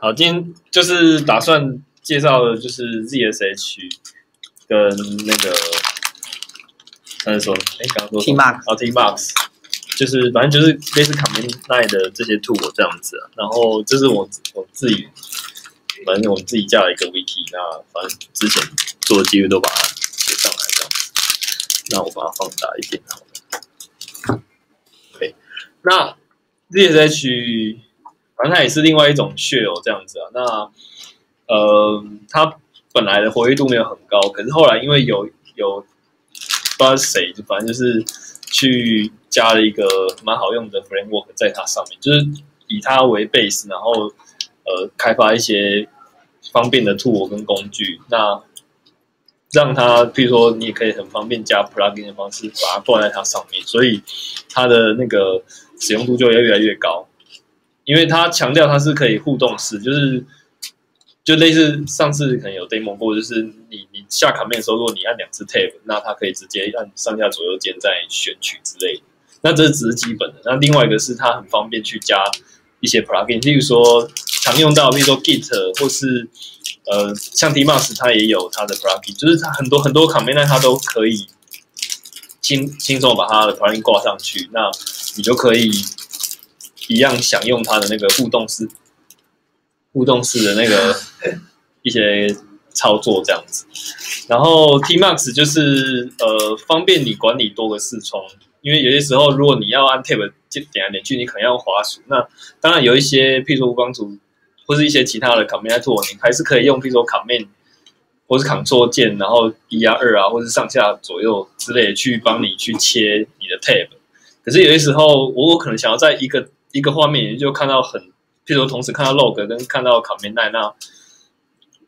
好，今天就是打算介绍的就是 ZSH 跟那个，刚才说，哎，刚刚说 T Max 哦 T Max，就是反正就是类似 Command Line 的这些 tool 这样子啊。然后这是我我自己，反正我自己架了一个 wiki，那反正之前做的几乎都把它写上来这样子。那我把它放大一点好了。OK，那 ZSH。反正它也是另外一种 shell 这样子啊。那呃，它本来的活跃度没有很高，可是后来因为有有不知道是谁，就反正就是去加了一个蛮好用的 framework 在它上面，就是以它为 base，然后呃开发一些方便的 tool 跟工具，那让它，譬如说你也可以很方便加 plugin 的方式把它挂在它上面，所以它的那个使用度就会越来越高。因为它强调它是可以互动式，就是就类似上次可能有 demo 过，就是你你下卡面的时候，如果你按两次 tab，那它可以直接按上下左右键再选取之类的。那这只是基本的。那另外一个是它很方便去加一些 plugin，例如说常用到，比如说 Git 或是呃像 t m a s 它也有它的 plugin，就是它很多很多卡面呢，它都可以轻轻松把它的 plugin 挂上去，那你就可以。一样享用它的那个互动式、互动式的那个一些操作这样子，然后 T Max 就是呃方便你管理多个视窗，因为有些时候如果你要按 Tab 点来点去，你可能要滑鼠。那当然有一些，譬如说无光图或是一些其他的 Command Tool，你还是可以用，譬如说 Command 或是 Ctrl 键，然后一啊二啊，或是上下左右之类去帮你去切你的 Tab。可是有些时候，我我可能想要在一个一个画面也就看到很，譬如说同时看到 log 跟看到卡面奈，那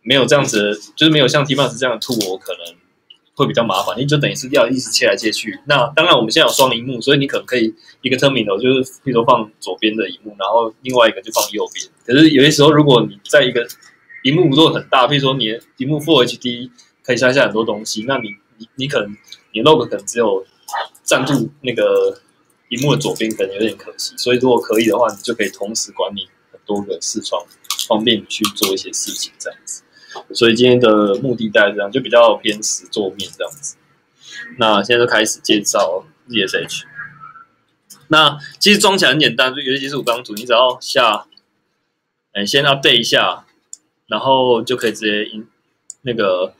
没有这样子，就是没有像 T Max 这样的 tool，可能会比较麻烦。你就等于是要一直切来切去。那当然我们现在有双荧幕，所以你可能可以一个 terminal 就是譬如说放左边的荧幕，然后另外一个就放右边。可是有些时候如果你在一个荧幕如果很大，譬如说你的荧幕 Full HD 可以下下很多东西，那你你你可能你 log 可能只有占住那个。屏幕的左边可能有点可惜，所以如果可以的话，你就可以同时管理很多个视窗，方便你去做一些事情这样子。所以今天的目的大概这样，就比较偏实桌面这样子。那现在就开始介绍 ZSH。那其实装起来很简单，就尤其是五张图，你只要下，哎，先要背一下，然后就可以直接 in 那个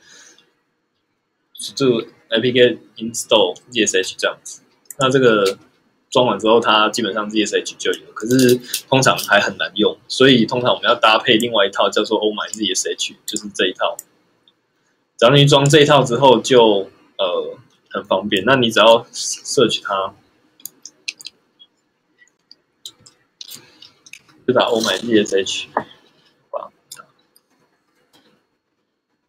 就 APK install ZSH 这样子。那这个。装完之后，它基本上 ZSH 就有，可是通常还很难用，所以通常我们要搭配另外一套叫做 Oh My ZSH，就是这一套。只要你装这一套之后，就呃很方便。那你只要 search 它，就打 Oh My ZSH，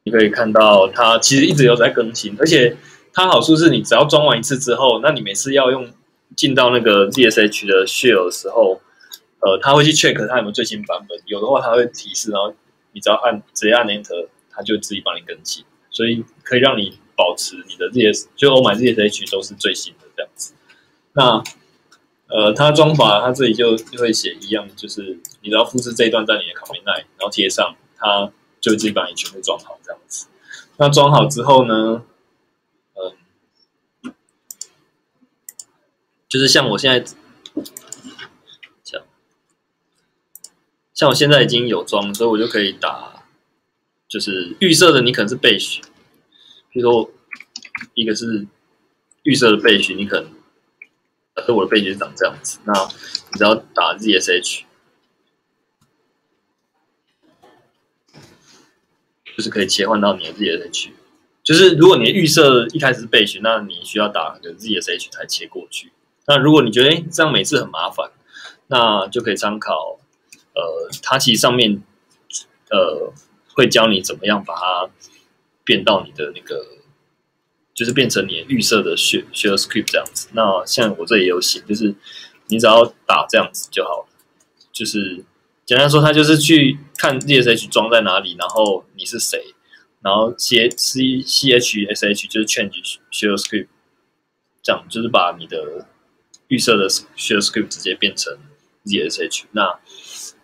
你可以看到它其实一直有在更新，而且它好处是你只要装完一次之后，那你每次要用。进到那个 ZSH 的 shell 的时候，呃，他会去 check 它有没有最新版本，有的话他会提示，然后你只要按直接按 enter，它就自己帮你更新，所以可以让你保持你的 ZS 就我买 ZSH 都是最新的这样子。那呃，它装法它这里就就会写一样，就是你只要复制这一段在你的 command line，然后贴上，它就自己帮你全部装好这样子。那装好之后呢？就是像我现在，像像我现在已经有装，所以我就可以打，就是预设的，你可能是备选，比如说一个是预设的备选，你可能，呃，我的备选长这样子，那你只要打 ZSH，就是可以切换到你的 ZSH，就是如果你的预设一开始是备选，那你需要打个 ZSH 才切过去。那如果你觉得哎这样每次很麻烦，那就可以参考，呃，它其实上面，呃，会教你怎么样把它变到你的那个，就是变成你预设的 shell shell script 这样子。那像我这里有写，就是你只要打这样子就好了。就是简单说，它就是去看 ZSH 装在哪里，然后你是谁，然后 C C C H S H 就是 change shell script，这样就是把你的预设的 shell script 直接变成 ZSH，那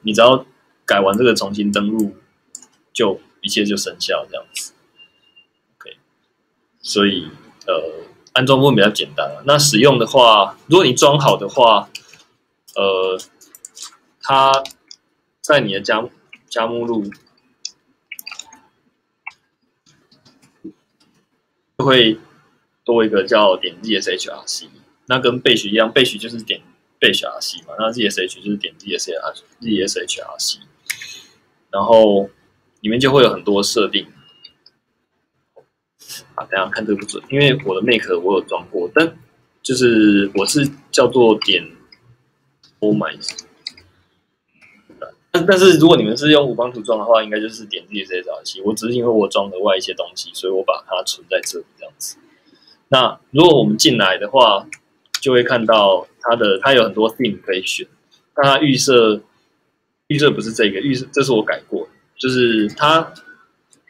你只要改完这个重新登录，就一切就生效这样子。OK，所以呃，安装部分比较简单。那使用的话，如果你装好的话，呃，它在你的加加目录就会多一个叫点 ZSHRC，那跟备许一样，备许就是点。备 RC 嘛，那 ZSH 就是点 ZSH ZSHRC，然后里面就会有很多设定。啊，等下看这个不准，因为我的 Make 我有装过，但就是我是叫做点 Oh my，但但是如果你们是用五方图装的话，应该就是点 ZSHRC。我只是因为我装额外一些东西，所以我把它存在这里这样子。那如果我们进来的话，就会看到它的，它有很多 theme 可以选。那它预设预设不是这个预设，这是我改过，就是它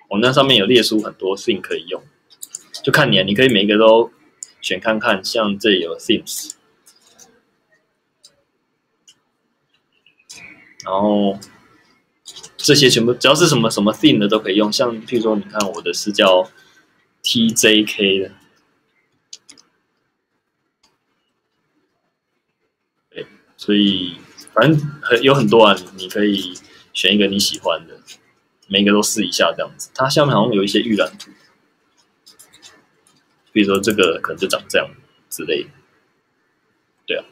我那上面有列出很多 theme 可以用，就看你，你可以每一个都选看看。像这里有 themes，然后这些全部只要是什么什么 theme 的都可以用。像譬如说，你看我的是叫 TJK 的。所以反正很有很多啊，你可以选一个你喜欢的，每一个都试一下这样子。它下面好像有一些预览图，比如说这个可能就长这样之类的，对啊。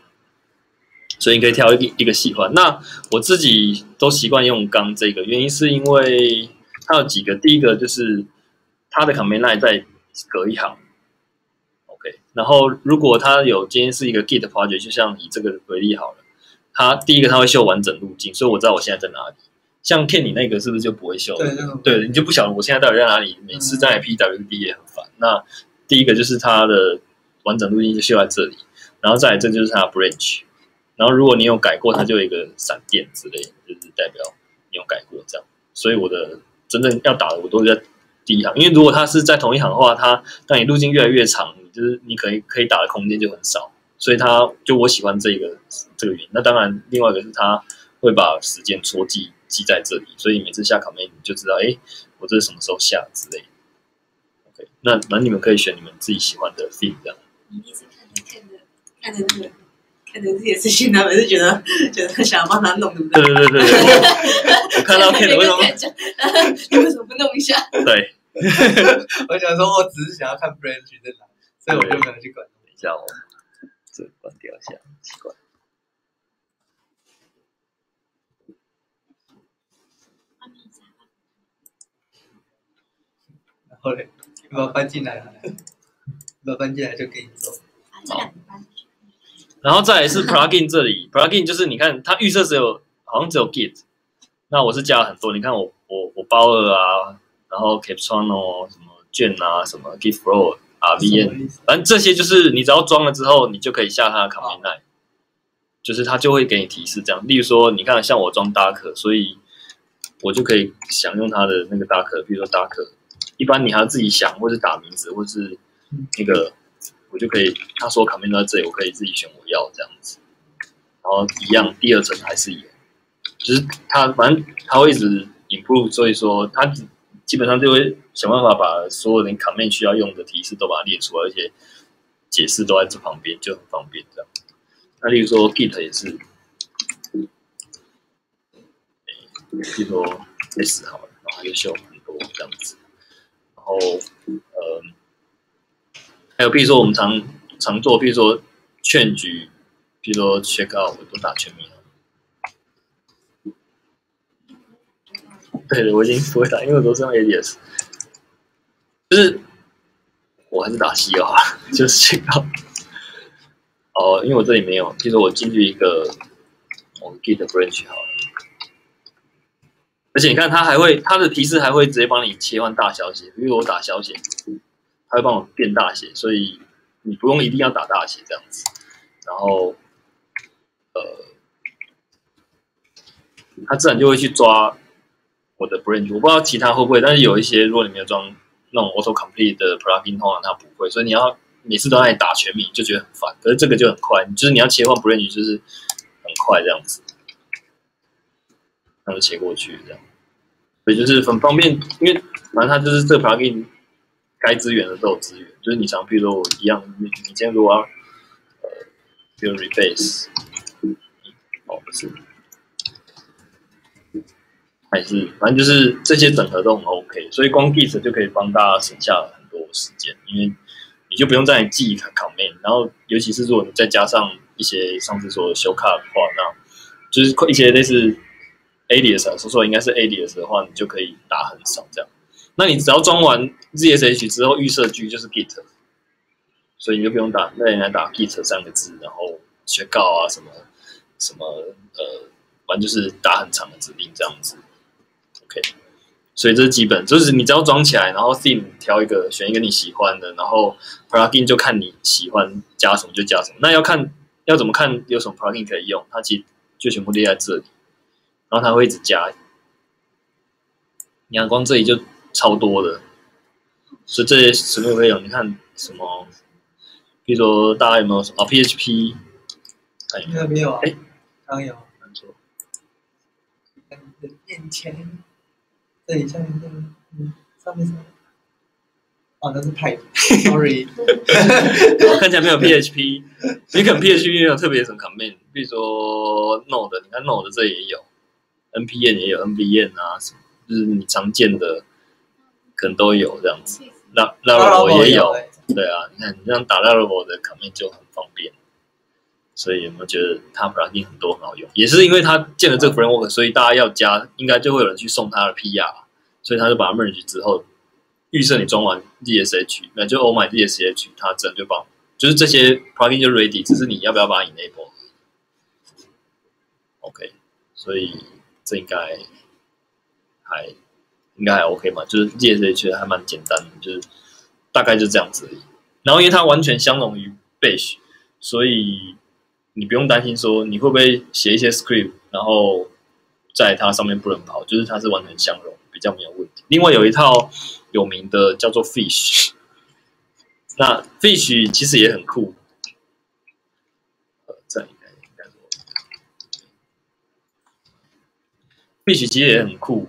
所以你可以挑一一个喜欢。那我自己都习惯用刚这个，原因是因为它有几个，第一个就是它的 command line 在隔一行。然后，如果它有今天是一个 Git project，就像以这个为例好了，它第一个它会秀完整路径，所以我知道我现在在哪里。像 Ken 你那个是不是就不会秀？对，对，你就不晓得我现在到底在哪里，每次在 PWD 也很烦。那第一个就是它的完整路径就秀在这里，然后再来这就是它的 branch，然后如果你有改过，它就有一个闪电之类，就是代表你有改过这样。所以我的真正要打的我都在第一行，因为如果它是在同一行的话，它当你路径越来越长。就是你可以可以打的空间就很少，所以他就我喜欢这个这个原因。那当然，另外一个是他会把时间戳记记在这里，所以每次下卡面你就知道，哎，我这是什么时候下之类的。OK，那那你们可以选你们自己喜欢的 theme 这样。你一直看着看着看着那个看着这些事情，他们是觉得觉得想要帮他弄，对不对？对对对对。我看到 Ken 为什么？你为什么不弄一下？对。我想说，我只是想要看 branch 在哪。所以我就没有去管。等一下哦，这关掉一下，奇怪。然后嘞，把它搬进来了，把它搬进来就可以走。然后再来是 plugin 这里，plugin 就是你看它预设只有好像只有 Git，那我是加了很多。你看我我我包了啊，然后 Captrano 什么卷啊，什么 Git Flow。啊，VN，反正这些就是你只要装了之后，你就可以下它的 command line，就是它就会给你提示这样。例如说，你看像我装 Dark，所以我就可以享用它的那个 Dark，比如说 Dark，一般你还要自己想，或是打名字，或是那个，我就可以，他说 command 在这里，我可以自己选我要这样子。然后一样，第二层还是有，就是它反正它会一直 improve，所以说它。基本上就会想办法把所有你卡面需要用的提示都把它列出来，而且解释都在这旁边，就很方便这样。那例如说 Git 也是，譬如说 S 好了，然后他就秀很多这样子。然后，呃，还有譬如说我们常常做，譬如说劝举，譬如说 check out 都打全名。对的，我已经不会打，因为我都是用 ADS，就是我还是打 C 好了，就是这个。哦，因为我这里没有，其实我进去一个我 Git branch 好了，而且你看它还会，它的提示还会直接帮你切换大小写，因为我打小写，它会帮我变大写，所以你不用一定要打大写这样子。然后，呃，它自然就会去抓。我的 branch 我不知道其他会不会，但是有一些如果你没有装那种 auto complete 的 plugin，通常它不会，所以你要每次都在打全名就觉得很烦。可是这个就很快，就是你要切换 branch 就是很快这样子。那就切过去这样。所以就是很方便，因为反正它就是这个 plugin 该资源的都有资源，就是你常比如说我一样，你你今天如果要呃，比如 rebase，哦不是，还是反正就是这些整合都很 OK，所以光 Git 就可以帮大家省下很多时间，因为你就不用再记 command，然后尤其是如果你再加上一些上次说的修卡的话，那就是一些类似。Alias 啊，说说应该是 Alias 的话，你就可以打很少这样。那你只要装完 ZSH 之后，预设句就是 Git，所以你就不用打，那你来打 Git 三个字，然后学告啊什么什么呃，反正就是打很长的指令这样子。OK，所以这是基本，就是你只要装起来，然后 Theme 挑一个，选一个你喜欢的，然后 Plugin 就看你喜欢加什么就加什么。那要看要怎么看有什么 Plugin 可以用，它其实就全部列在这里。然后它会一直加，你看光这里就超多的，所以这些什么可以用？你看什么？比如说大家有没有什么 PHP？看有没有啊？哎，刚有，没错。眼前，这里下面这个，嗯，上面是，哦，那是 Type，Sorry，看起来没有 PHP。你可能 PHP 有特别什么 command，比如说 Node，你看 Node 这也有。npm 也有 npm 啊，什么就是你常见的，可能都有这样子。那 laravel 也有，对啊，你看你这样打 laravel 的 command 就很方便。所以有没有觉得它 plugin 很多很好用？也是因为它建了这个 framework，所以大家要加，应该就会有人去送它的 PR，所以他就把它 merge 之后，预设你装完 DSH，那就 Oh my DSH，它整就帮，就是这些 plugin 就 ready，只是你要不要把它 enable。OK，所以。这应该还应该还 OK 嘛？就是 DSH 还蛮简单的，就是大概就这样子。然后因为它完全相容于 Bash，所以你不用担心说你会不会写一些 script，然后在它上面不能跑，就是它是完全相容，比较没有问题。另外有一套有名的叫做 Fish，那 Fish 其实也很酷。Fish 其实也很酷，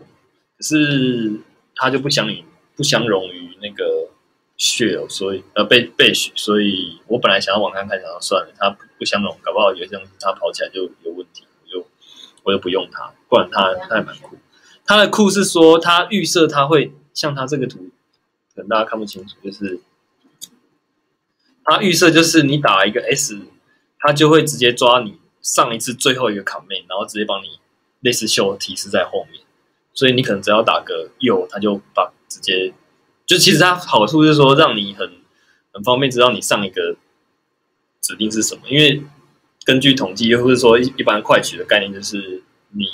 可是它就不相应不相容于那个 Shell，所以呃被被所以我本来想要往看看，想要算了，他不不相容，搞不好有些东西他跑起来就有问题，我就我就不用它，不然它它还蛮酷。它的酷是说它预设它会像它这个图，可能大家看不清楚，就是它预设就是你打一个 S，它就会直接抓你上一次最后一个 command，然后直接帮你。类似秀提示在后面，所以你可能只要打个右，它就把直接就其实它好处是说让你很很方便知道你上一个指令是什么，因为根据统计，或者说一一般快取的概念，就是你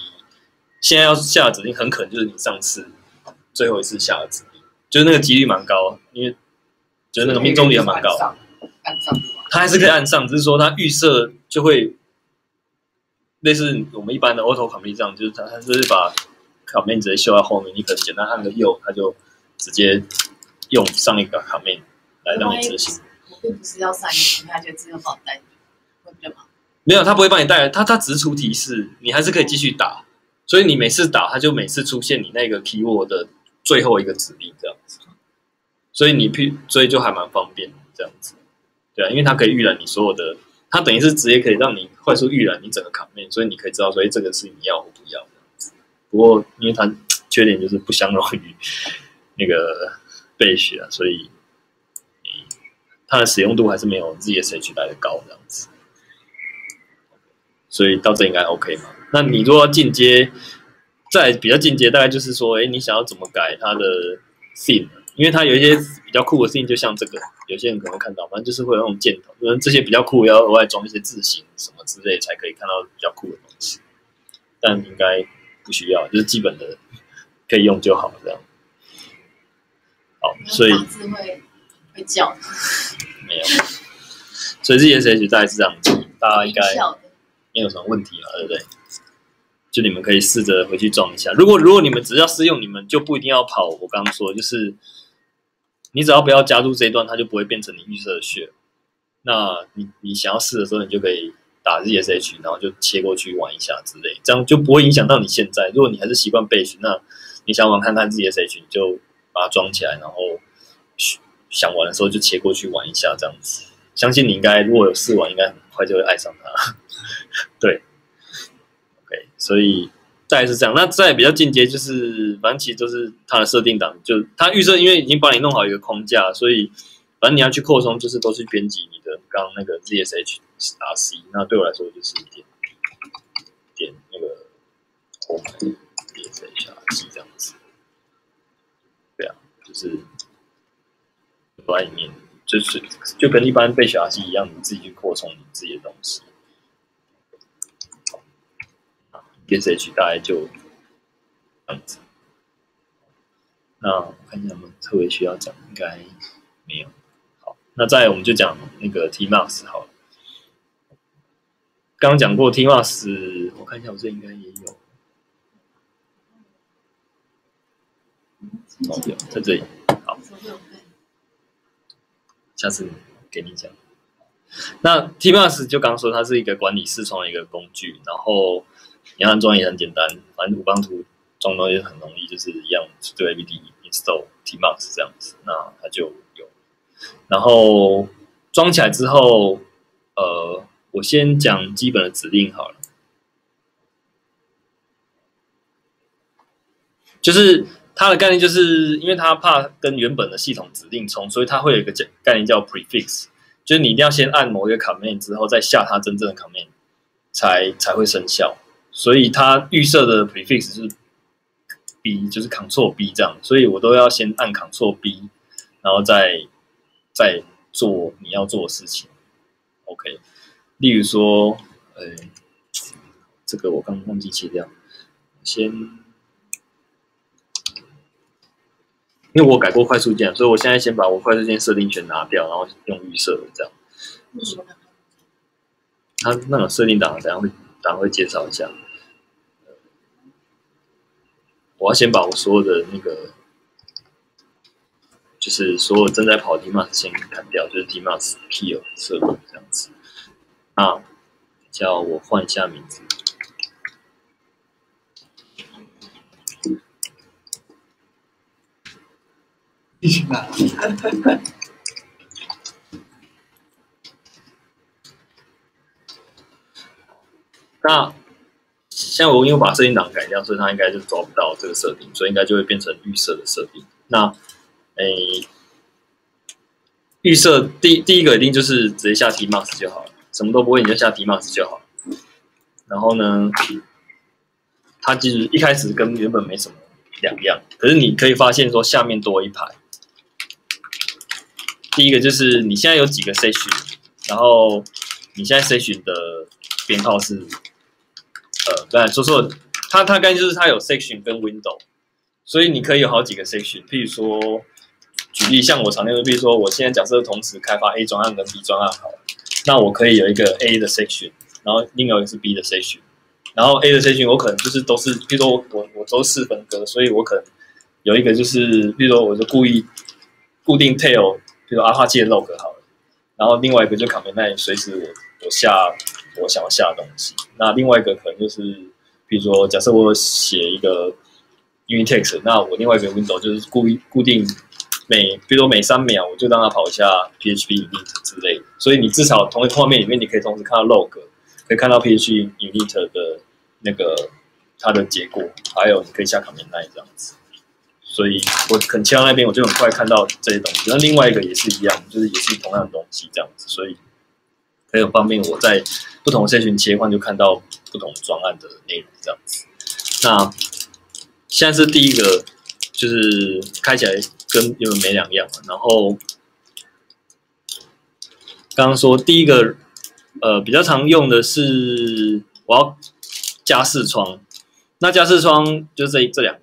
现在要下的指令很可能就是你上次最后一次下的指令，就是那个几率蛮高，因为就是那个命中率也蛮高，按上，它还是可以按上，只是说它预设就会。类似我们一般的 auto command 这样，就是它它是把 command 直接秀在后面，你可能简单按个右，它就直接用上一个 command 来让你执行。我并不是要上一个 command，它就直接帮我带，会比吗？没有，他不会帮你带，他他只是出提示，你还是可以继续打。所以你每次打，它就每次出现你那个 keyword 的最后一个指令这样子。所以你譬，所以就还蛮方便这样子，对啊，因为它可以预览你所有的。它等于是直接可以让你快速预览你整个卡面，所以你可以知道所以，这个是你要或不要这样子。不过，因为它缺点就是不相容于那个背学啊，所以它的使用度还是没有 ZSH 来的高这样子。所以到这应该 OK 嘛？那你如果要进阶，再比较进阶，大概就是说，哎，你想要怎么改它的 theme？因为它有一些比较酷的 theme，就像这个。有些人可能看到，反正就是会有那种箭头，可能这些比较酷，要额外装一些字形什么之类，才可以看到比较酷的东西。但应该不需要，就是基本的可以用就好，这样。好，所以会会叫。没有，所以这些 S 大概是这样子，大家应该没有什么问题了，对不对？就你们可以试着回去装一下。如果如果你们只要试用，你们就不一定要跑。我刚刚说就是。你只要不要加入这一段，它就不会变成你预设的血。那你你想要试的时候，你就可以打 ZSH，然后就切过去玩一下之类，这样就不会影响到你现在。如果你还是习惯背 h 那你想玩看看 ZSH，你就把它装起来，然后想玩的时候就切过去玩一下，这样子。相信你应该如果有试玩，应该很快就会爱上它。对，OK，所以大概是这样。那再比较进阶，就是反正其实都是它的设定档，就它预设，因为已经帮你弄好一个框架，所以反正你要去扩充，就是都是编辑你的刚刚那个 ZSH RC。那对我来说就是点点那个 ZSH RC 这样子。就是在里面。就是就跟一般背小 RC 一样，你自己去扩充你自己的东西。SH 大概就这样子。那我看一下有没有特别需要讲，应该没有。好，那再我们就讲那个 Tmax 好了。刚刚讲过 Tmax，我看一下我这应该也有。哦，有在这里。好。下次给你讲。那 Tmax 就刚刚说它是一个管理视窗的一个工具，然后你安装也很简单，反正五帮图装东西很容易，就是一样对 ABD install Tmax 这样子，那它就有。然后装起来之后，呃，我先讲基本的指令好了，就是。它的概念就是因为它怕跟原本的系统指令冲，所以它会有一个叫概念叫 prefix，就是你一定要先按某一个 command 之后再下它真正的 command，才才会生效。所以它预设的 prefix 是 B，就是 Ctrl B 这样，所以我都要先按 Ctrl B，然后再再做你要做的事情。OK，例如说，呃，这个我刚忘记切掉，先。因为我改过快速键，所以我现在先把我快速键设定全拿掉，然后用预设的这样。它那种设定档，等下会等下会介绍一下。我要先把我所有的那个，就是所有正在跑 DMAS 先砍掉，就是 DMAS Kill 设定这样子。啊，叫我换一下名字。那像我因为把设定档改掉，所以它应该就抓不到这个设定，所以应该就会变成预设的设定。那诶，预设第第一个一定就是直接下 Tmax 就好了，什么都不会你就下 Tmax 就好。然后呢，它其实一开始跟原本没什么两样，可是你可以发现说下面多一排。第一个就是你现在有几个 session，然后你现在 session 的编号是，呃，对，说说，它它该就是它有 section 跟 window，所以你可以有好几个 section。譬如说，举例像我常见的，比如说我现在假设同时开发 A 专案跟 B 专案好，那我可以有一个 A 的 section，然后另外一个是 B 的 section，然后 A 的 section 我可能就是都是，比如说我我我都是分割，所以我可能有一个就是，比如说我就故意固定 tail。比如阿帕奇的 log 好了，然后另外一个就 command 随时我我下我想要下的东西。那另外一个可能就是，比如说假设我写一个 Unitext，那我另外一个 window 就是固固定每，比如说每三秒我就让它跑一下 PHP Unit 之类。所以你至少同一画面里面，你可以同时看到 log，可以看到 PHP Unit 的那个它的结果，还有你可以下 command 这样子。所以我肯切到那边，我就很快看到这些东西。那另外一个也是一样，就是也是同样的东西这样子，所以很有方便我在不同社群切换，就看到不同专案的内容这样子。那现在是第一个，就是开起来跟原本没两样嘛。然后刚刚说第一个，呃，比较常用的是我要加视窗，那加视窗就这这两。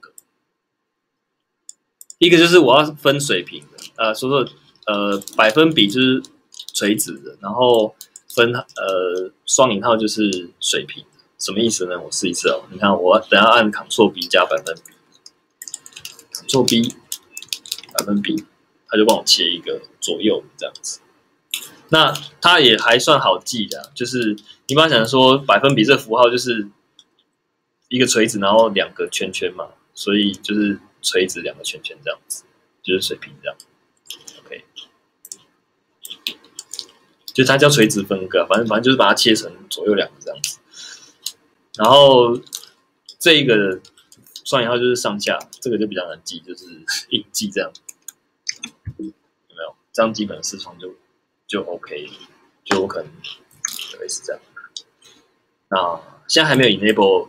一个就是我要分水平的，呃，说说呃百分比就是垂直的，然后分呃双引号就是水平，什么意思呢？我试一次哦。你看我等下按 Ctrl B 加百分比，Ctrl B 百分比，它就帮我切一个左右这样子。那它也还算好记的，就是你把想说百分比这符号就是一个锤子，然后两个圈圈嘛，所以就是垂直两个圈圈这样子，就是水平这样。OK，就它叫垂直分割，反正反正就是把它切成左右两个这样子。然后这一个双引号就是上下，这个就比较难记，就是一记这样。有没有？这样基本的视窗就就 OK，就我可能类似这样。那现在还没有 enable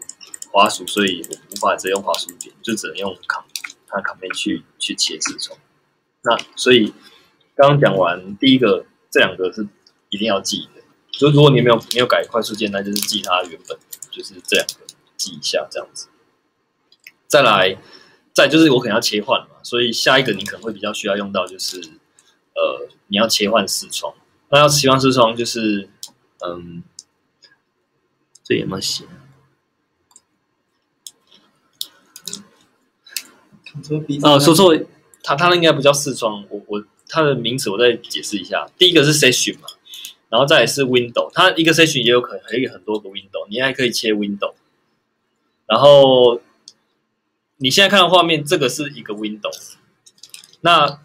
滑鼠，所以我无法直接用滑鼠点，就只能用 com 它 command 去去切视窗。那所以刚刚讲完第一个，这两个是一定要记的。就如果你没有没有改快速键，那就是记它原本就是这两个记一下这样子。再来，再就是我可能要切换嘛，所以下一个你可能会比较需要用到就是呃你要切换视窗。那要切换视窗就是嗯。这有没有写？哦，说错，它它应该不叫视窗，我我它的名词我再解释一下。第一个是 session 嘛，然后再是 window，它一个 session 也有可能可以很多个 window，你还可以切 window。然后你现在看的画面，这个是一个 window，那。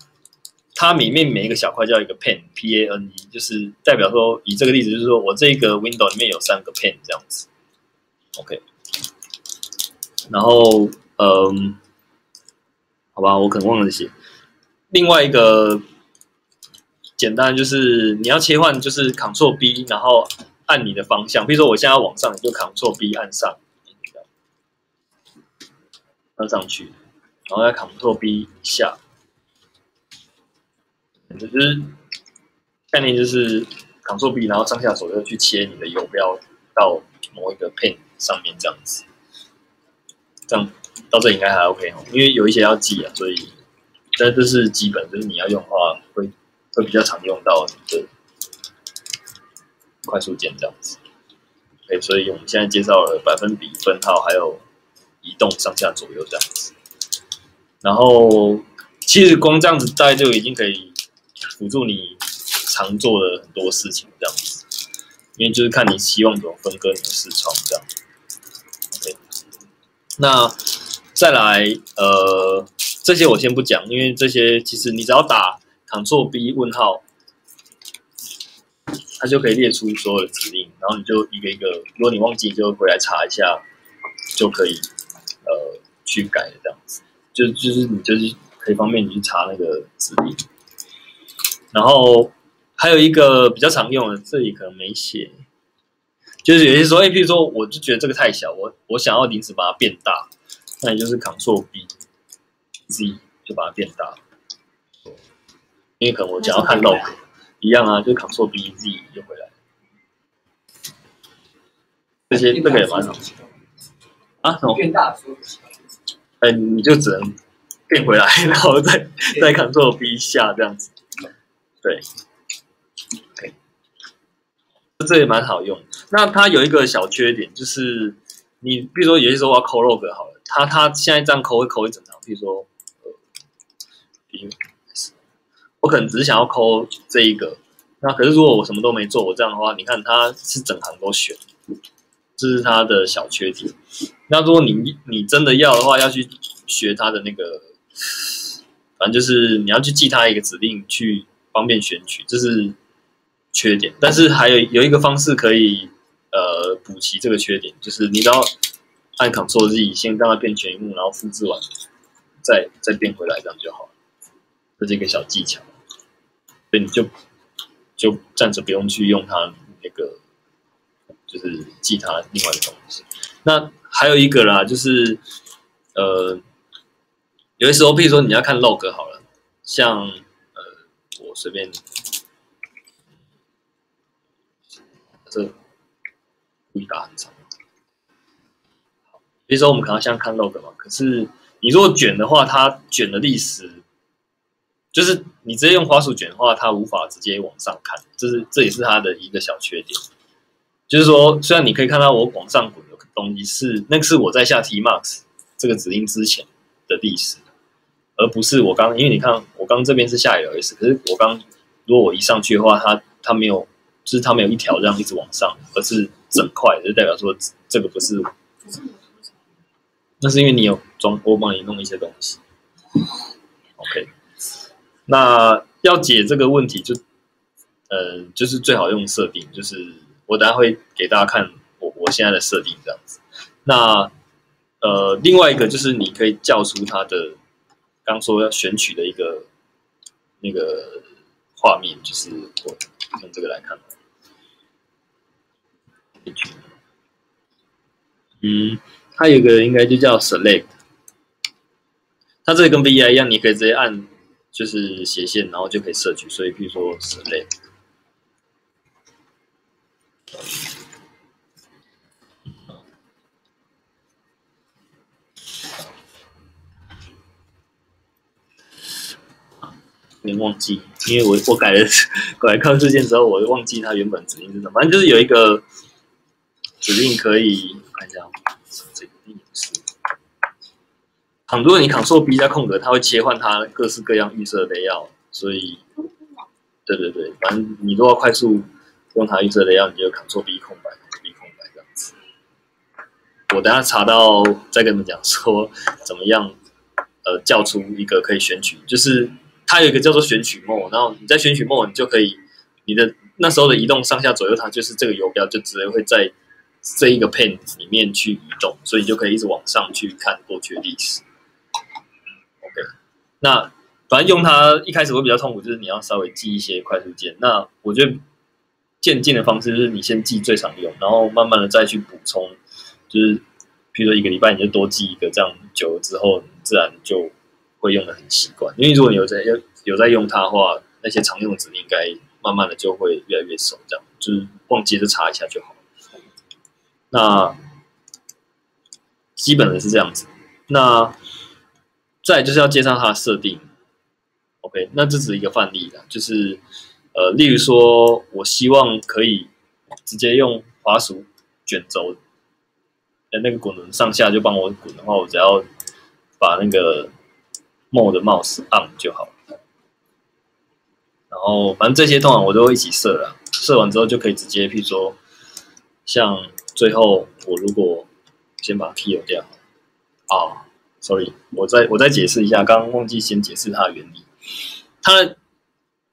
它里面每一个小块叫一个 pane，p a n e，就是代表说，以这个例子，就是说我这个 window 里面有三个 pane 这样子，OK。然后，嗯，好吧，我可能忘了写。另外一个简单就是你要切换，就是 Ctrl B，然后按你的方向。比如说我现在要往上，你就 Ctrl B 按上，按上去，然后再 Ctrl B 下。就是概念就是 Ctrl B，然后上下左右去切你的游标到某一个 pin 上面这样子，这样到这应该还 OK 哦，因为有一些要记啊，所以但这是基本，就是你要用的话会会比较常用到的快速键这样子。OK，所以我们现在介绍了百分比、分号，还有移动上下左右这样子。然后其实光这样子大概就已经可以。辅助你常做的很多事情，这样子，因为就是看你希望怎么分割你的视窗，这样。OK，那再来，呃，这些我先不讲，因为这些其实你只要打 Ctrl B 问号，它就可以列出所有的指令，然后你就一个一个，如果你忘记，就回来查一下，就可以呃去改这样子，就就是你就是可以方便你去查那个指令。然后还有一个比较常用的，这里可能没写，就是有些时候，哎，譬如说，我就觉得这个太小，我我想要临时把它变大，那也就是 Ctrl B Z 就把它变大，因为可能我想要看 log 一样啊，就 Ctrl B Z 就回来，这些这个也蛮好啊，什么？变大？哎，你就只能变回来，然后再再 Ctrl B 下这样子。对。这也蛮好用。那它有一个小缺点，就是你比如说有些时候我要抠 log 好了，它它现在这样抠会抠一整行。比如说，呃，我可能只是想要抠这一个，那可是如果我什么都没做，我这样的话，你看它是整行都选，这是它的小缺点。那如果你你真的要的话，要去学它的那个，反正就是你要去记它一个指令去。方便选取，这是缺点。但是还有有一个方式可以呃补齐这个缺点，就是你只要按 Ctrl Z 先让它变全幕，然后复制完再再变回来，这样就好了。这是一个小技巧，所以你就就暂时不用去用它那个，就是记它另外的东西。那还有一个啦，就是呃有的时候，譬如说你要看 log 好了，像呃，我。随便，这故意打很长。比如说我们可能像看 log 嘛，可是你如果卷的话，它卷的历史，就是你直接用滑鼠卷的话，它无法直接往上看，这是这也是它的一个小缺点。就是说，虽然你可以看到我往上滚的东西是那个是我在下 t max 这个指令之前的历史。而不是我刚，因为你看我刚这边是下 ls，可是我刚如果我一上去的话，它它没有，就是它没有一条这样一直往上，而是整块，就代表说这个不是，那是因为你有装，我帮你弄一些东西。OK，那要解这个问题就，呃，就是最好用设定，就是我等下会给大家看我我现在的设定这样子。那呃，另外一个就是你可以叫出它的刚说要选取的一个那个画面，就是我用这个来看。嗯，它有个应该就叫 select，它这个跟 VI 一样，你可以直接按就是斜线，然后就可以摄取。所以，比如说 select，有点忘记，因为我我改了 改了抗事件之后，我忘记它原本指令是什么。反正就是有一个指令可以看一下，很多你 Ctrl B 加空格，它会切换它各式各样预设的 layout，所以对对对，反正你如果要快速用它预设的 layout，你就 Ctrl B 空白，Ctrl B 空白这样子。我等下查到再跟你们讲说怎么样，呃，叫出一个可以选取，就是它有一个叫做选取 mode，然后你在选取 mode，你就可以你的那时候的移动上下左右，它就是这个游标就直接会在这一个 pane 里面去移动，所以你就可以一直往上去看过去的历史。那反正用它一开始会比较痛苦，就是你要稍微记一些快速键。那我觉得渐进的方式就是你先记最常用，然后慢慢的再去补充，就是比如说一个礼拜你就多记一个，这样久了之后，自然就会用的很习惯。因为如果你有在有有在用它的话，那些常用的指令应该慢慢的就会越来越熟，这样就是忘记就查一下就好。那基本的是这样子，那再就是要介绍它的设定。OK，那这只是一个范例啦，就是呃，例如说我希望可以直接用滑鼠卷轴呃那个滚轮上下就帮我滚的话，我只要把那个 mode mouse on 就好。然后反正这些通常我都会一起设了，设完之后就可以直接，譬如说像最后我如果先把 P 掉啊，sorry，我再我再解释一下，刚刚忘记先解释它的原理。它的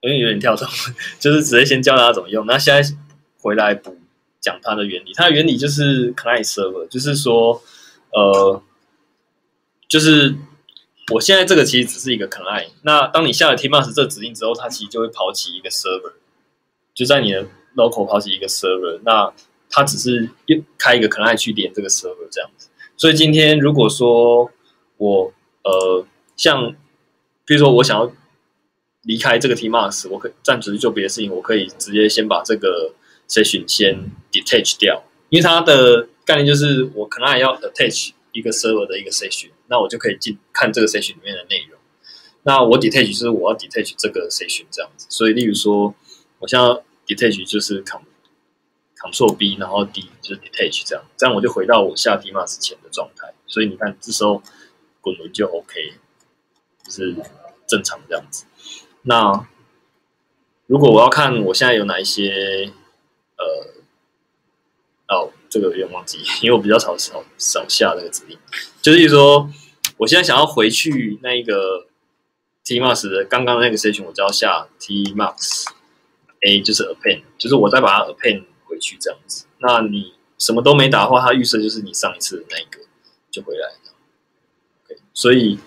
因为有点跳动，就是直接先教大家怎么用。那现在回来补讲它的原理。它的原理就是 client server，就是说呃，就是我现在这个其实只是一个 client。那当你下了 TMAX 这指令之后，它其实就会跑起一个 server，就在你的 local 跑起一个 server。那它只是又开一个 client 去连这个 server 这样子。所以今天如果说我呃像比如说我想要离开这个 tmas，我可以暂时做别的事情，我可以直接先把这个 session 先 detach 掉，因为它的概念就是我可能还要 attach 一个 server 的一个 session，那我就可以进看这个 session 里面的内容。那我 detach 就是我要 detach 这个 session 这样子，所以例如说我现在 detach 就是 com Ctrl B，然后 D 就是 detach 这样，这样我就回到我下 T Max 前的状态。所以你看这时候滚轮就 OK，就是正常这样子。那如果我要看我现在有哪一些呃，哦，这个有点忘记，因为我比较少少少下那个指令，就是说我现在想要回去那一个 tmas 的刚刚那个 session，我就要下 tmas a 就是 append，就是我再把它 append 回去这样子。那你什么都没打的话，它预设就是你上一次的那一个就回来。所以。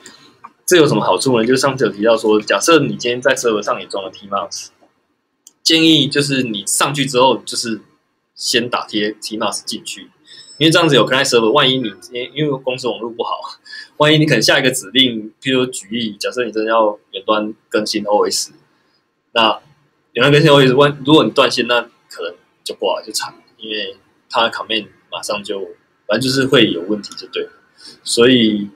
这有什么好处呢？就是上次有提到说，假设你今天在 server 上也装了 tmas，建议就是你上去之后，就是先打贴 tmas 进去，因为这样子有 client server，万一你今天因为公司网络不好，万一你可能下一个指令，譬如举例，假设你真的要远端更新 OS，那远端更新 OS，万如果你断线，那可能就挂了就惨，因为它的 command 马上就反正就是会有问题就对了，所以。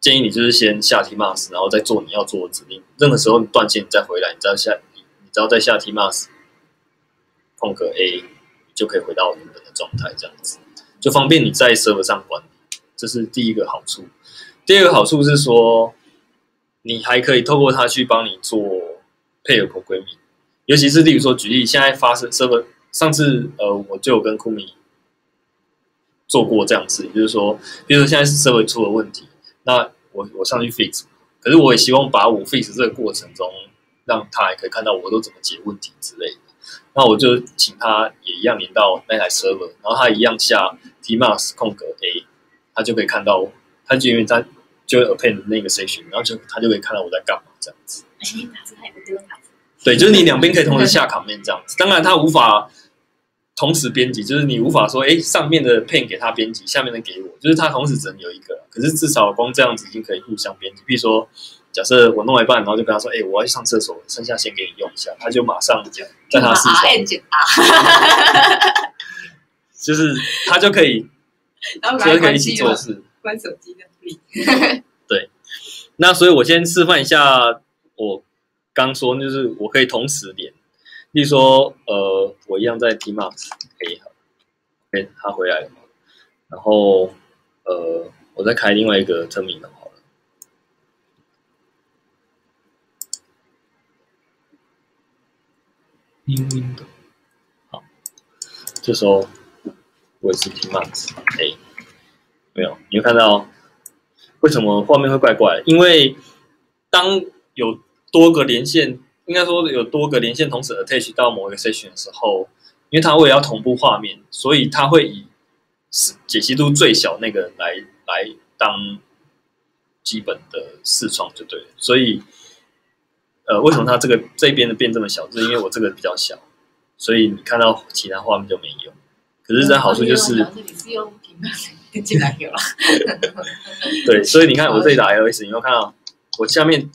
建议你就是先下 tmas，然后再做你要做的指令。任何时候你断线，你再回来，你只要下你你只要再下 tmas，空格 a，就可以回到原本的状态，这样子就方便你在 server 上管理。这是第一个好处。第二个好处是说，你还可以透过它去帮你做配合和闺蜜。尤其是例如说举例，现在发生 server，上次呃我就有跟库米做过这样子，也，就是说，比如说现在是社会出了问题，那我我上去 fix，可是我也希望把我 fix 这个过程中，让他也可以看到我都怎么解问题之类的。那我就请他也一样连到那台 server，然后他一样下 tmas 空格 a，他就可以看到，他就因为他就会 append 那个 section，然后就他就可以看到我在干嘛这样子。对，就是你两边可以同时下 command 这样子。当然，他无法同时编辑，就是你无法说，哎，上面的 pen 给他编辑，下面的给我，就是他同时只能有一个。可是至少光这样子已经可以互相编辑。比如说，假设我弄了一半，然后就跟他说，哎，我要去上厕所，剩下先给你用一下，他就马上在他视 R，就是他就可以，就可以一起做事。关手机的力，那所以我先示范一下，我刚说就是我可以同时连，例如说，呃，我一样在 Tmax 可以好，哎，他回来了嘛，然后呃，我再开另外一个 terminal 好了 In window，好，这时候我也是 Tmax，哎，没有，你会看到。为什么画面会怪怪？因为当有多个连线，应该说有多个连线同时 attach 到某一个 session 的时候，因为它为了要同步画面，所以它会以解析度最小那个来来当基本的视窗就对了。所以，呃，为什么它这个这边的变这么小？就是因为我这个比较小，所以你看到其他画面就没用。可是这好处就是。你是用平板进来有了，对，所以你看我这里打 LS，你有看到我下面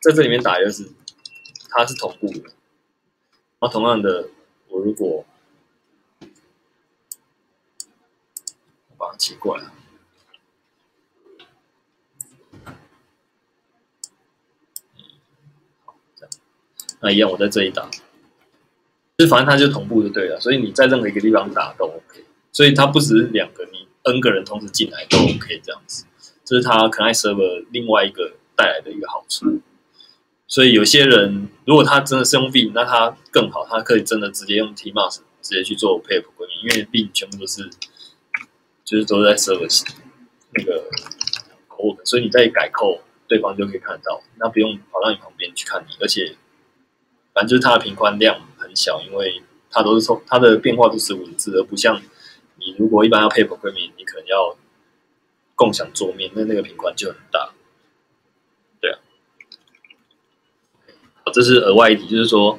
在这里面打 LS，它是同步的。然后同样的，我如果我把它切过来，那一样我在这里打，就反正它就同步就对了。所以你在任何一个地方打都 OK。所以它不只是两个你 N 个人同时进来都 OK 这样子，这是它 Cloud Server 另外一个带来的一个好处。所以有些人如果他真的是用 B，那他更好，他可以真的直接用 Tmas 直接去做 Pip 归因，因为 Vim 全部都是就是都在 Service 那个 code，所以你在改 code，对方就可以看得到，那不用跑到你旁边去看你，而且反正就是它的频宽量很小，因为它都是从它的变化都是文字，而不像。你如果一般要配 programming，你可能要共享桌面，那那个频宽就很大。对啊，好，这是额外一题，就是说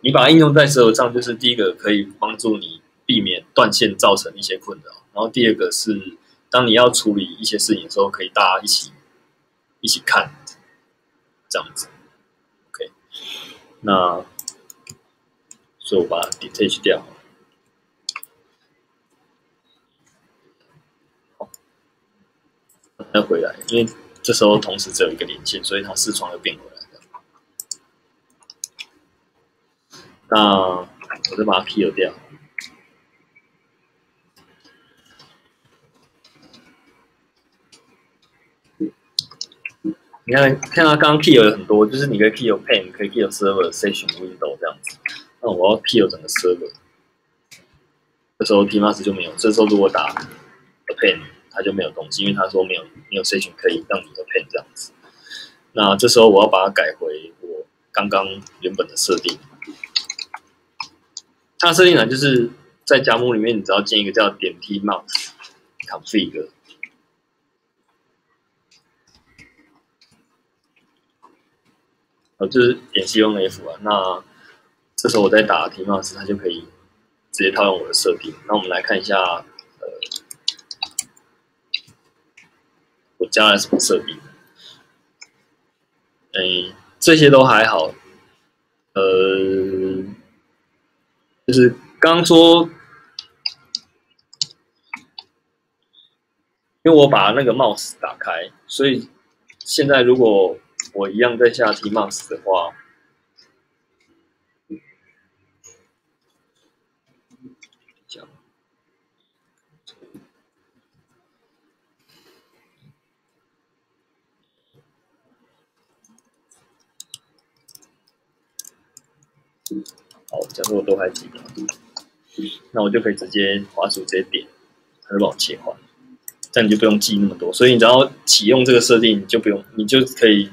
你把它应用在手游上，就是第一个可以帮助你避免断线造成一些困扰，然后第二个是当你要处理一些事情的时候，可以大家一起一起看，这样子。OK，那所以我把 detach 掉。再回来，因为这时候同时只有一个连线，所以它视窗又变回了。那我就把它 kill 掉。你看，看它刚刚 kill 有很多，就是你可以 kill pen，可以 kill server session window 这样子。那我要 kill 整个 server，这时候 Tmas 就没有。这时候如果打 pen。它就没有东西，因为他说没有没有 section 可以让你的 pen 这样子。那这时候我要把它改回我刚刚原本的设定。它设定呢，就是在加木里面，你只要建一个叫点 t mouse config，呃，就是点 c 用 f 啊。那这时候我再打 t mouse，它就可以直接套用我的设定。那我们来看一下，呃。我加了什么设定？哎，这些都还好。呃，就是刚说，因为我把那个 mouse 打开，所以现在如果我一样在下 T mouse 的话，好，假设我都还记得，那我就可以直接滑鼠直接点，它就帮我切换，这样你就不用记那么多。所以你只要启用这个设定，你就不用，你就可以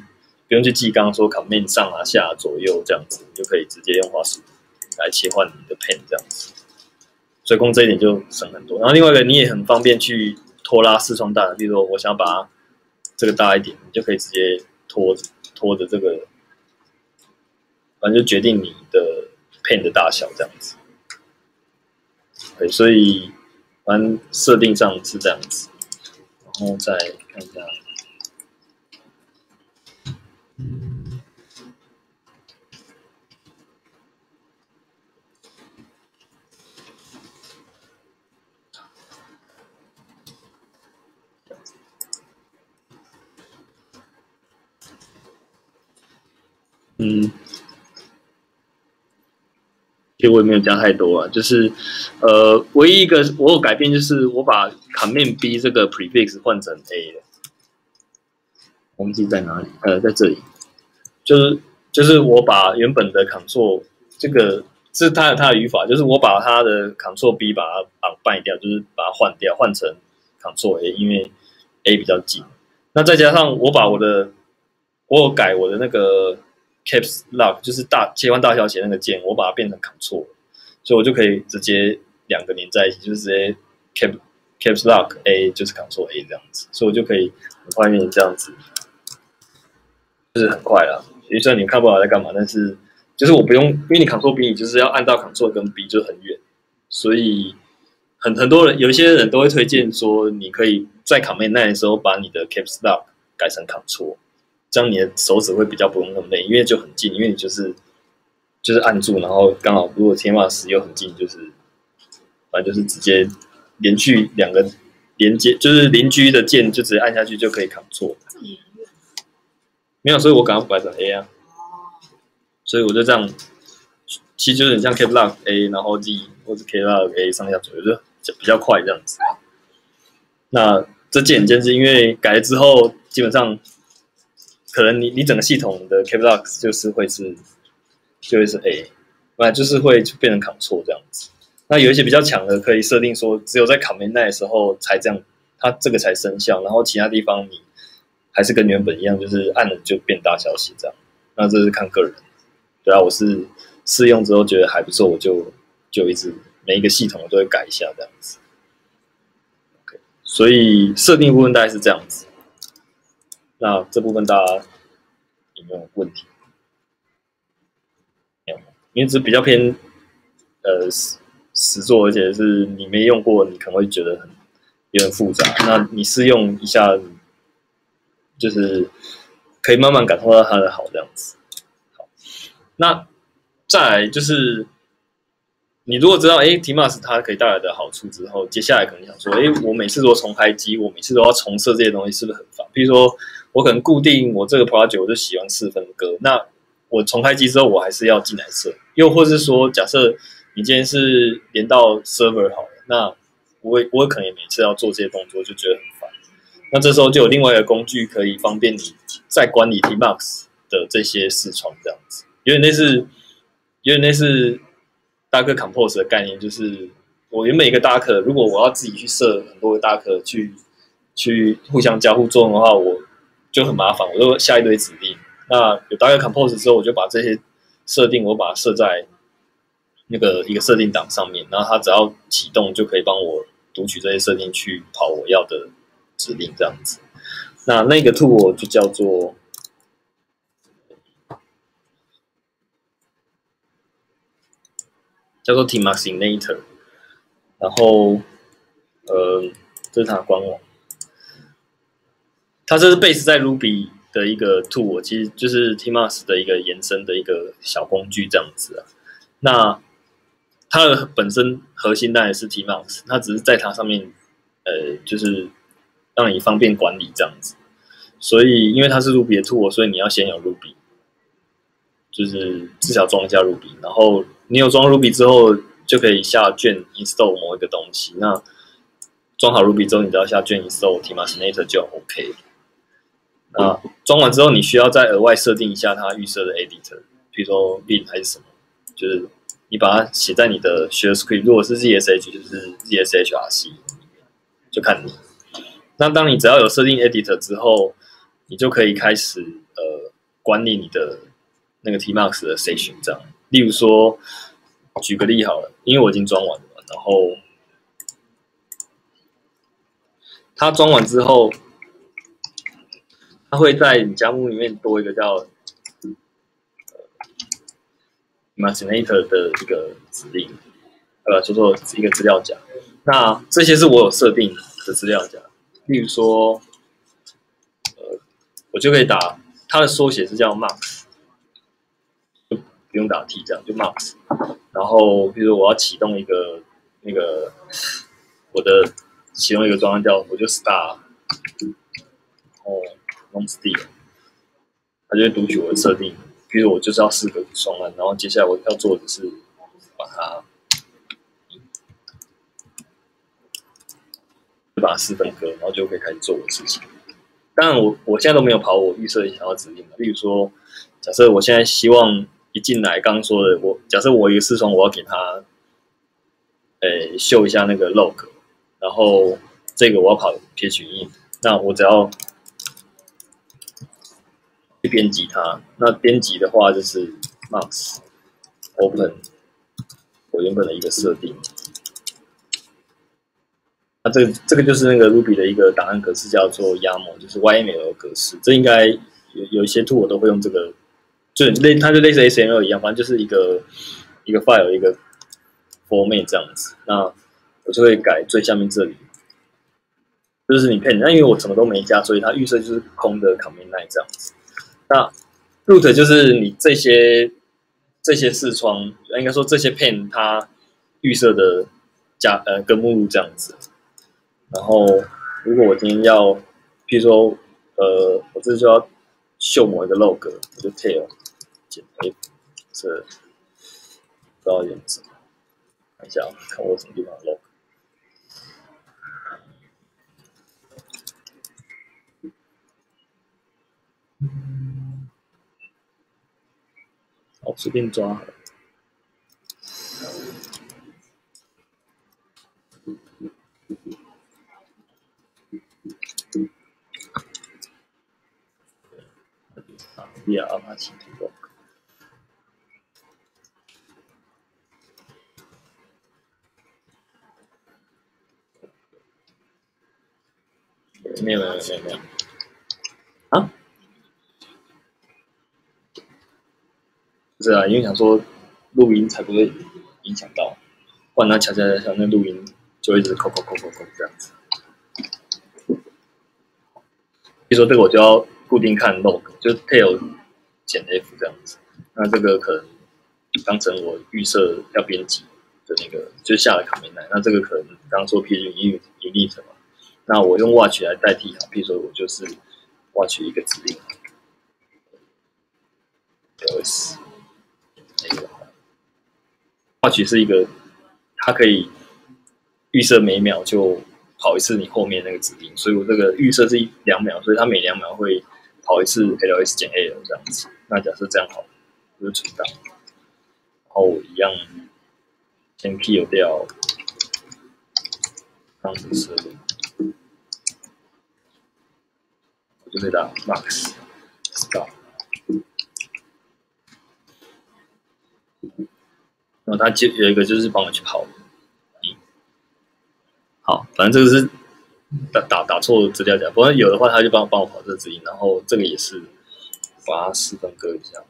不用去记刚刚说 command 上啊、下、左右这样子，你就可以直接用滑鼠来切换你的 pen 这样子。所以光这一点就省很多。然后另外一个，你也很方便去拖拉视窗大，例如说我想把它这个大一点，你就可以直接拖着拖着这个，反正就决定你的 pen 的大小这样子。对，所以反正设定上是这样子，然后再看一下。嗯，其实我也没有加太多啊，就是呃，唯一一个我有改变就是我把 command B 这个 prefix 换成 A 了，忘记在哪里，呃，在这里，就是就是我把原本的 Ctrl 这个是它有它的语法，就是我把它的 Ctrl B 把它绑败掉，就是把它换掉，换成 Ctrl A，因为 A 比较近。那再加上我把我的我有改我的那个。Caps Lock 就是大切换大小写那个键，我把它变成 Ctrl，所以我就可以直接两个连在一起，就是直接 Cap Caps Lock A 就是 Ctrl A 这样子，所以我就可以很快变成这样子，就是很快了。虽然你看不到在干嘛，但是就是我不用，因为你 Ctrl B 你就是要按到 Ctrl 跟 B 就很远，所以很很多人有一些人都会推荐说，你可以在 Command 的时候把你的 Caps Lock 改成 Ctrl。这样你的手指会比较不用那么累，因为就很近，因为你就是就是按住，然后刚好如果天马石又很近，就是反正就是直接连续两个连接，就是邻居的键就直接按下去就可以扛错。没有，所以我刚刚摆成 A 啊。所以我就这样，其实就是很像 K Lock A，然后 Z 或者 K Lock A 上下左右就比较快这样子。那这键键是因为改了之后，基本上。可能你你整个系统的 Cap Lock 就是会是就会是 A，那就是会变成 Ctrl 这样子。那有一些比较强的可以设定说，只有在 Command 的时候才这样，它这个才生效。然后其他地方你还是跟原本一样，就是按了就变大小写这样。那这是看个人。对啊，我是试用之后觉得还不错，我就就一直每一个系统我都会改一下这样子。OK，所以设定部分大概是这样子。那这部分大家有没有问题？因为这比较偏呃实实做，而且是你没用过，你可能会觉得很有点复杂。那你试用一下，就是可以慢慢感受到它的好这样子。好，那再来就是。你如果知道哎，Tmas 它可以带来的好处之后，接下来可能想说，哎，我每次如果重开机，我每次都要重设这些东西，是不是很烦？比如说，我可能固定我这个 project 我就喜欢四分割，那我重开机之后，我还是要进来设。又或是说，假设你今天是连到 server 好了，那我我可能也每次要做这些动作，就觉得很烦。那这时候就有另外一个工具可以方便你再管理 t max 的这些视窗，这样子，有点类似，有点类似。大克 compose 的概念就是，我原本一个大克，如果我要自己去设很多个大克去去互相交互作用的话，我就很麻烦，我就下一堆指令。那有大概 compose 之后，我就把这些设定，我把它设在那个一个设定档上面，然后它只要启动就可以帮我读取这些设定去跑我要的指令，这样子。那那个 tool 就叫做。叫做 Tmaxinator，然后，呃，这是它的官网。它这是 base 在 Ruby 的一个 tool，其实就是 Tmax 的一个延伸的一个小工具这样子啊。那它的本身核心当然是 Tmax，它只是在它上面，呃，就是让你方便管理这样子。所以因为它是 Ruby 的 tool，所以你要先有 Ruby，就是至少装一下 Ruby，然后。你有装 Ruby 之后，就可以下卷 install 某一个东西。那装好 Ruby 之后，你只要下卷 install Tmaxinator 就 OK。那装完之后，你需要再额外设定一下它预设的 editor，比如说 bin 还是什么，就是你把它写在你的 shell script。如果是 ZSH，就是 ZSHRC。就看你。那当你只要有设定 editor 之后，你就可以开始呃管理你的那个 Tmax 的 session 这样。例如说，举个例好了，因为我已经装完了，然后它装完之后，它会在你家目里面多一个叫 Imaginator 的一个指令，呃，就做一个资料夹。那这些是我有设定的资料夹，例如说，呃，我就可以打它的缩写是叫 Max，就不用打 T，这样就 Max。然后，比如说我要启动一个那个我的启动一个专案叫我就 Star，哦，Non Steel，它就会读取我的设定。比如我就是要四个双案，然后接下来我要做的是把它。就把它四分割，然后就可以开始做我的事情。当然，我我现在都没有跑我预设想要指令的。例如说，假设我现在希望一进来，刚刚说的，我假设我一个视窗，我要给它，诶，秀一下那个 log，然后这个我要跑 PHE，那我只要编辑它。那编辑的话就是 max open 我原本的一个设定。那这个这个就是那个 Ruby 的一个档案格式，叫做 YAML，就是 YAML 格式。这应该有有一些 tool 我都会用这个，就类它就类似 XML 一样，反正就是一个一个 file 一个 format 这样子。那我就会改最下面这里，就是你 pen。那因为我什么都没加，所以它预设就是空的 command line 这样子。那 root 就是你这些这些视窗，应该说这些 pen 它预设的加呃跟目录这样子。然后，如果我今天要，譬如说，呃，我这就要秀某一个 logo，我就 tail 减 A，这不知道用什么，看一下，看我什么地方 log。我随便抓好了。也安排起来了。没有没有没有没有。是啊，因为想说录音才不会影响到，不然它悄悄悄悄那录音就一直扣扣扣扣扣这样子。比如说这个我就要固定看 log，就 tail。减 F 这样子，那这个可能当成我预设要编辑的那个，就下了卡面来。那这个可能刚刚说 P G 因为 init 嘛，那我用 watch 来代替啊。比如说我就是 watch 一个指令，ls 那个 watch 是一个，它可以预设每秒就跑一次你后面那个指令，所以我这个预设是一两秒，所以它每两秒会跑一次 ls 减 a l 这样子。那假设这样好，就存档，然后我一样先 kill 掉当时设定，我就可以打 max stop，然后它就有一个就是帮我去跑，好，反正这个是打打打错资料夹，不过有的话他就帮帮我跑这个指引，然后这个也是。把它四分割一下，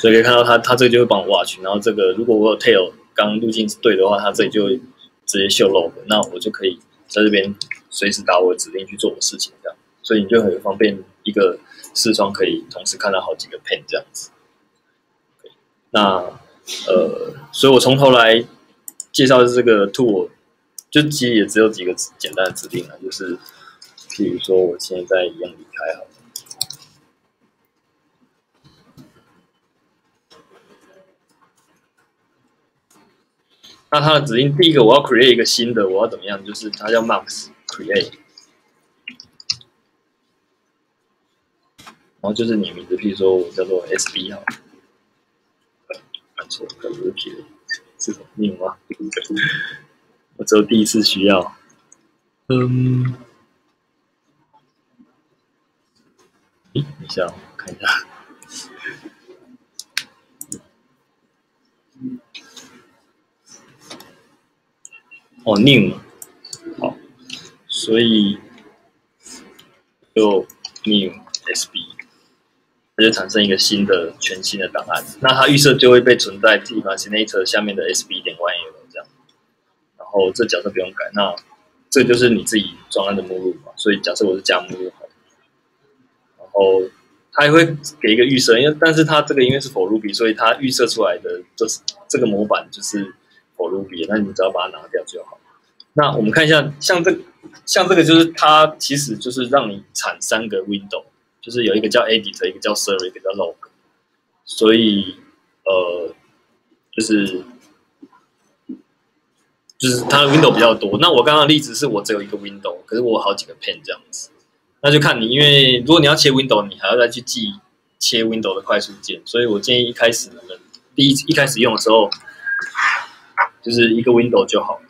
所以可以看到他他这个就会帮我挖去。然后这个如果我有 tail 刚路径是对的话，他这里就会直接秀 log，那我就可以在这边随时打我的指令去做我事情，这样，所以你就很方便一个视窗可以同时看到好几个 pen 这样子。那呃，所以我从头来介绍的这个 tool，就其实也只有几个简单的指令啊，就是。譬如说，我现在一样离开好了。那它的指令，第一个我要 create 一个新的，我要怎么样？就是它叫 max create，然后就是你名字，譬如说我叫做 SB 哈，按错，可能是 P 这种命吗？我只有第一次需要。嗯，咦，等一下，我看一下。哦，new，好，所以就 new SB，它就产生一个新的全新的档案，那它预设就会被存在 t f a s i n a t o r 下面的 SB 点 YAML 这样，然后这角色不用改，那这就是你自己专案的目录嘛，所以假设我是加目录好，然后它还会给一个预设，因为但是它这个因为是 for Ruby，所以它预设出来的就是这个模板就是 for Ruby，那你只要把它拿掉就好。那我们看一下，像这像这个就是它其实就是让你产三个 window，就是有一个叫 edit，一个叫 serve，一个叫 log，所以呃就是就是它的 window 比较多。那我刚刚例子是我只有一个 window，可是我有好几个 pen 这样子，那就看你，因为如果你要切 window，你还要再去记切 window 的快速键，所以我建议一开始你们第一一开始用的时候，就是一个 window 就好。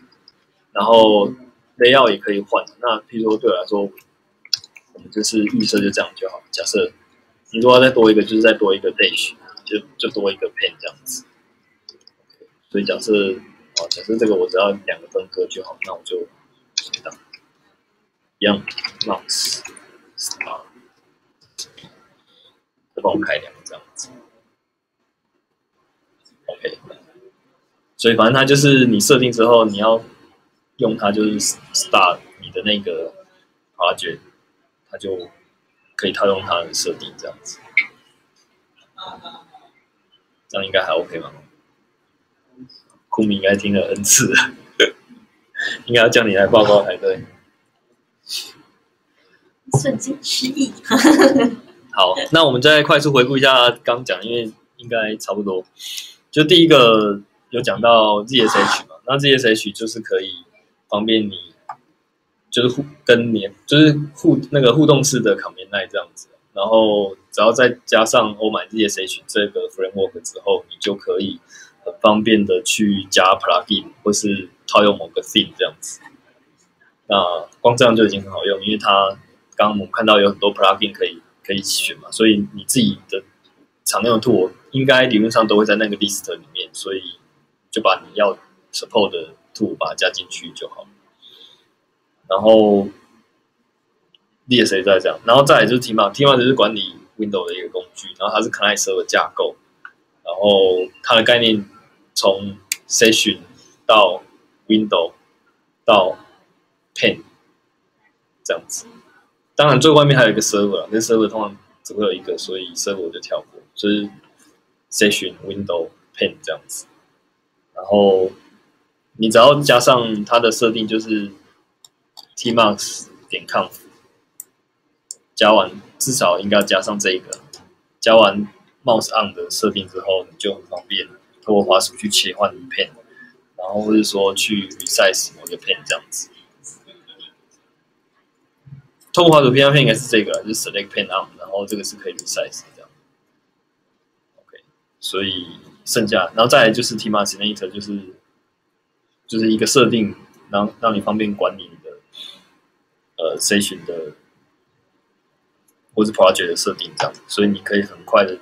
然后雷耀也可以换。那譬如说对我来说，我们就是预设就这样就好。假设你如果再多一个，就是再多一个 dash，就就多一个 pen 这样子。所以假设哦，假设这个我只要两个分割就好，那我就一样 mouse star，再帮我开两个这样子。OK，所以反正它就是你设定之后你要。用它就是 start 你的那个 project，它就可以套用它的设定这样子，这样应该还 OK 吗？库米应该听了 N 次，应该要叫你来报告才对。瞬间失忆。好，那我们再快速回顾一下刚讲，因为应该差不多。就第一个有讲到 ZSH 嘛，那 ZSH 就是可以。方便你就是互跟你就是互那个互动式的卡面奈这样子，然后只要再加上欧买 ZSH 这个 framework 之后，你就可以很方便的去加 plugin 或是套用某个 theme 这样子。那光这样就已经很好用，因为它刚刚我们看到有很多 plugin 可以可以选嘛，所以你自己的常用的 tool 应该理论上都会在那个 list 里面，所以就把你要 support 的。tool 把它加进去就好了，然后 DSA 再这样，然后再来就是 Tmap，Tmap 就是管理 Window 的一个工具，然后它是 Client Server 架构，然后它的概念从 Session 到 Window 到 Pen 这样子，当然最外面还有一个 Server，那 Server 通常只会有一个，所以 Server 我就跳过，就是 Session Window Pen 这样子，然后。你只要加上它的设定，就是 tmax 点 conf，加完至少应该加上这个，加完 mouse on 的设定之后，你就很方便透过滑鼠去切换 pen，然后或者说去 resize 某个 pen 这样子。透过滑鼠偏 pen 应该是这个，就是 select pen on，然后这个是可以 resize 这样。OK，所以剩下，然后再来就是 tmax nator 就是。就是一个设定，让让你方便管理呃 session 的或者 project 的设定这样，所以你可以很快的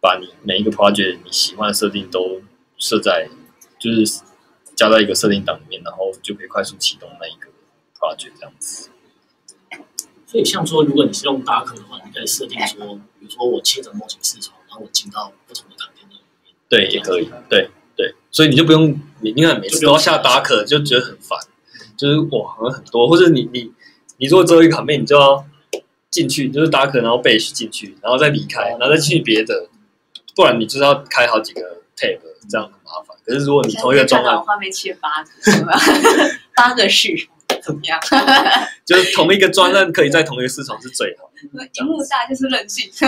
把你每一个 project 你喜欢的设定都设在，就是加在一个设定档里面，然后就可以快速启动那一个 project 这样子。所以像说，如果你是用 Docker 的话，你可以设定说，比如说我切成模型视窗，然后我进到不同的卡片里面。对，也可以，对。对，所以你就不用，你你看每次都要下达可，就觉得很烦，就是哇，好像很多，或者你你你如果只有一个卡面，你就要进去，就是打可，然后 base 进去，然后再离开，然后再去别的，不然你就是要开好几个 tab，这样很麻烦。可是如果你同一个专案，画面切八个，八个序怎么样？就是同一个专案可以在同一个市场是最好。荧幕大就是任性。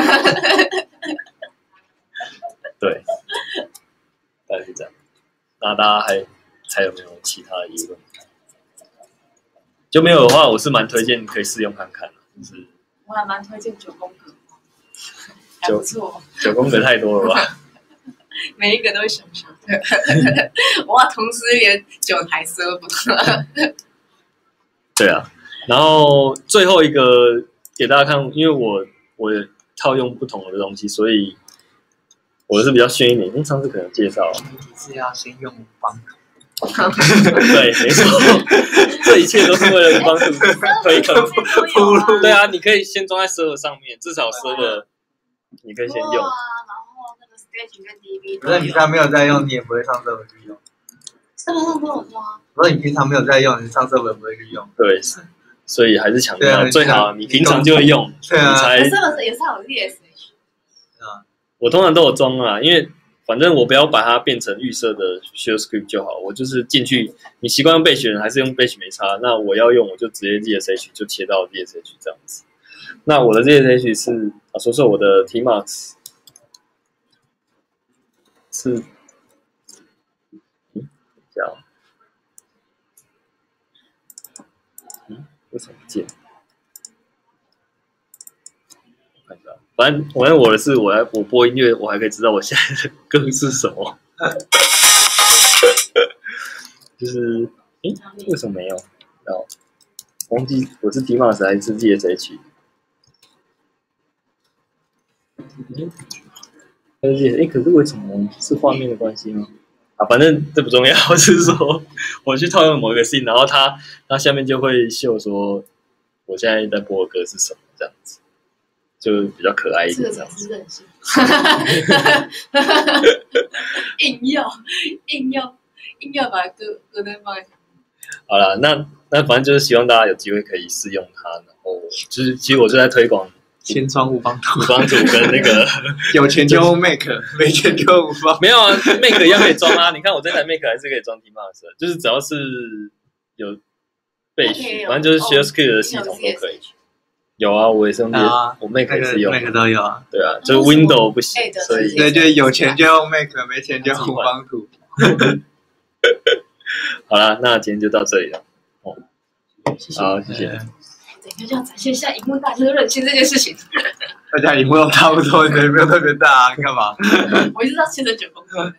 对。大概是这样，那大家还还有没有其他的疑问？就没有的话，我是蛮推荐可以试用看看的，就是我还蛮推荐九宫格，还不错。九宫格太多了吧？每一个都会想想。我要同时连九台 server，对啊，然后最后一个给大家看，因为我我套用不同的东西，所以我是比较炫一点。因为上次可能介绍，你是要先用帮 对，没错，这一切都是为了帮助推坑。铺路 对啊，你可以先装在 server 上面，至少 server 你可以先用。然后那个 stage 跟 DV，可是你平常没有在用，你也不会上社本去用。什么上都有抓，如果你平常没有在用，你上社本不会去用。对，所以还是强调最好你平常就会用，对啊我通常都有装啊，因为反正我不要把它变成预设的 shell script 就好，我就是进去，你习惯用 bash 还是用 bash 没差，那我要用我就直接 ZSH 就切到 ZSH 这样子。那我的 ZSH 是啊，说说我的 Tmax 是，嗯，等一下哦，嗯，为什么不见？看一下，反正反正我的是，我来我播音乐，我还可以知道我现在的歌是什么。就是，诶，为什么没有？然后忘记我是 D Max 还是 GSH？诶，还是 GS？诶，可是为什么是画面的关系吗？啊，反正这不重要，就 是说我去套用某一个 scene，然后它它下面就会秀说我现在在播的歌是什么，这样子就比较可爱一这点。这样子才是任性，硬要硬要硬要把歌歌单放在前面。好了，那那反正就是希望大家有机会可以试用它，然后就是其实我就在推广千窗无帮五帮主跟那个 有钱就用 Make，没钱就无帮。没有啊，Make 一样可以装啊。你看我这台 Make 还是可以装 Tmax，就是只要是有备许，它可以有反正就是 Share Script 的系统都可以。有啊，我也是用 D，、啊我个也是用，Make 都有啊。对啊，就是 Window 不行哎，对所以对，就是有钱就用 Make，没钱就用无帮图。好了，那今天就到这里了。哦，好，谢谢。等一下就要展现一下荧幕大就是任性这件事情。大家荧幕都差不多，也没有特别大，干嘛？我一直到现在九公分。